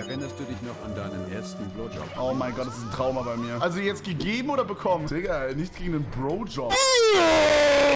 Erinnerst du dich noch an deinen ersten Blowjob? Oh mein Gott, das ist ein Trauma bei mir. Also jetzt gegeben oder bekommen? Digga, nicht gegen einen Brojob.